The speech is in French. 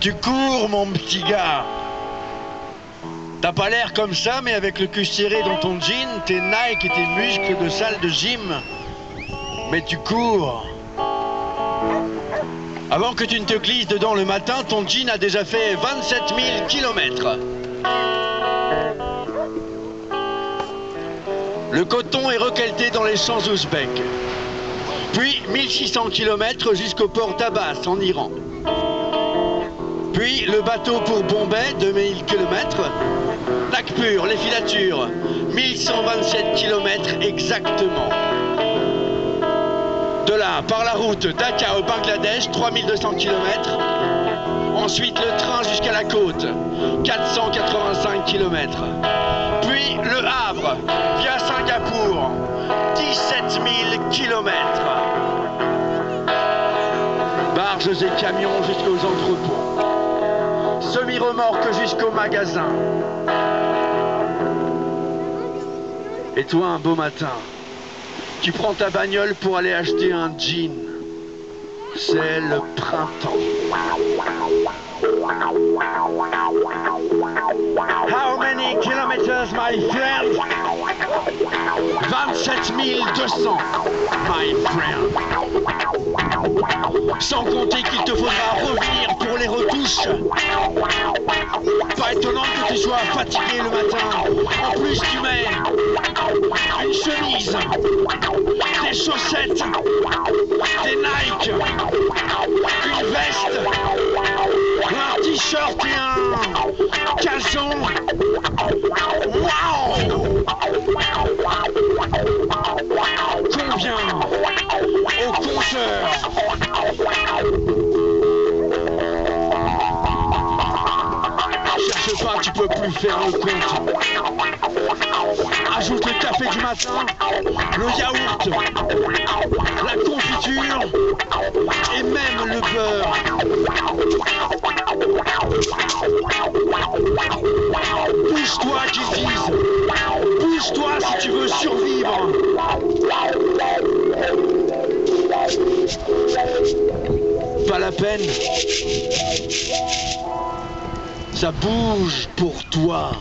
Tu cours, mon petit gars. T'as pas l'air comme ça, mais avec le cul serré dans ton jean, tes Nike et tes muscles de salle de gym. Mais tu cours. Avant que tu ne te glisses dedans le matin, ton jean a déjà fait 27 000 kilomètres. Le coton est requelté dans les champs ouzbeks. Puis 1600 km jusqu'au port d'Abbas en Iran. Puis le bateau pour Bombay, 2000 km. Nagpur, les filatures, 1127 km exactement. De là, par la route Dhaka au Bangladesh, 3200 km. Ensuite le train jusqu'à la côte, 485 km. Puis le Havre, via Singapour, 17 000 km. Barges et camions jusqu'aux entrepôts. Semi-remorque jusqu'au magasin. Et toi, un beau matin, tu prends ta bagnole pour aller acheter un jean. C'est le printemps. How many kilometers, my friend? 27 200, my friend. Sans compter qu'il te faudra Pas étonnant que tu sois fatigué le matin. En plus, tu mets une chemise, des chaussettes, des Nike, une veste, un t-shirt et un caleçon. Pas, tu peux plus faire le compte. Ajoute le café du matin, le yaourt, la confiture et même le beurre. Qu'ils disent. Bouge-toi si tu veux survivre. Pas la peine. Ça bouge pour toi.